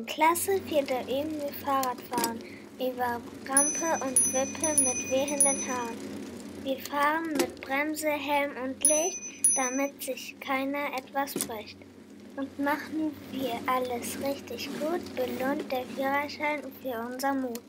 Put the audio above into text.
In Klasse 4. üben wir Fahrradfahren über Rampe und Wippe mit wehenden Haaren. Wir fahren mit Bremse, Helm und Licht, damit sich keiner etwas bricht. Und machen wir alles richtig gut, belohnt der Führerschein für unser Mut.